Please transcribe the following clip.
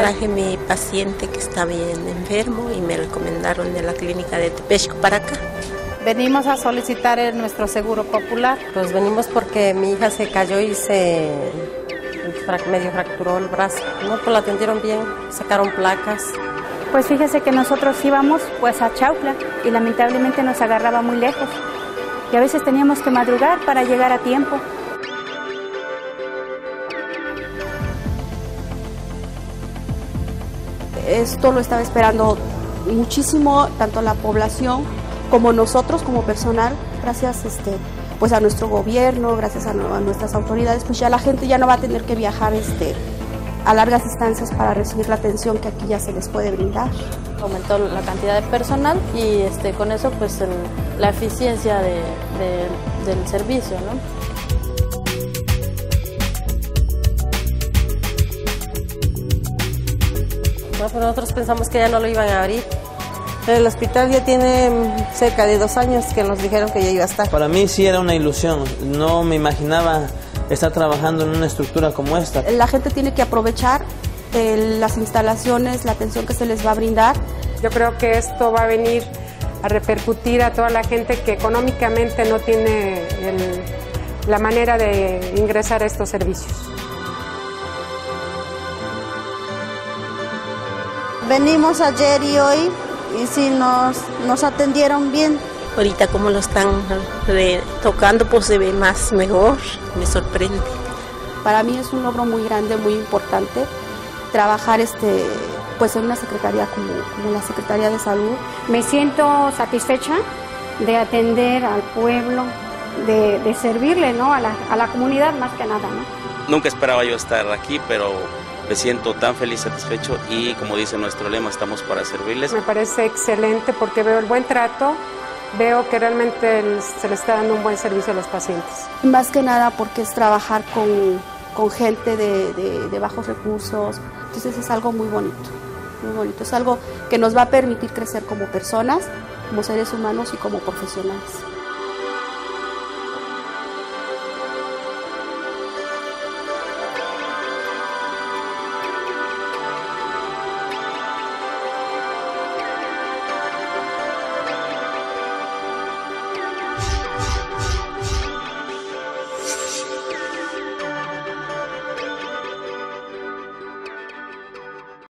traje mi paciente que está bien enfermo y me recomendaron de la clínica de Tepesco para acá. Venimos a solicitar nuestro seguro popular. Pues venimos porque mi hija se cayó y se medio fracturó el brazo. No, pues la atendieron bien, sacaron placas. Pues fíjese que nosotros íbamos pues a Chautla y lamentablemente nos agarraba muy lejos. Y a veces teníamos que madrugar para llegar a tiempo. Esto lo estaba esperando muchísimo tanto la población como nosotros como personal, gracias este, pues a nuestro gobierno, gracias a, nuestras autoridades, pues ya la gente ya no va a tener que viajar este, a largas distancias para recibir la atención que aquí ya se les puede brindar. Aumentó la cantidad de personal y este, con eso pues la eficiencia de, de, del servicio. ¿no? No, pero nosotros pensamos que ya no lo iban a abrir. El hospital ya tiene cerca de dos años que nos dijeron que ya iba a estar. Para mí sí era una ilusión. No me imaginaba estar trabajando en una estructura como esta. La gente tiene que aprovechar eh, las instalaciones, la atención que se les va a brindar. Yo creo que esto va a venir a repercutir a toda la gente que económicamente no tiene el, la manera de ingresar a estos servicios. Venimos ayer y hoy y sí nos, nos atendieron bien. Ahorita como lo están tocando pues se ve más mejor, me sorprende. Para mí es un logro muy grande, muy importante trabajar este pues en una secretaría como, como la Secretaría de Salud. Me siento satisfecha de atender al pueblo, de, de servirle ¿no? a, la, a la comunidad más que nada. ¿no? Nunca esperaba yo estar aquí, pero me siento tan feliz, satisfecho y como dice nuestro lema, estamos para servirles. Me parece excelente porque veo el buen trato, veo que realmente se le está dando un buen servicio a los pacientes. Más que nada porque es trabajar con, con gente de, de, de bajos recursos, entonces es algo muy bonito, muy bonito, es algo que nos va a permitir crecer como personas, como seres humanos y como profesionales.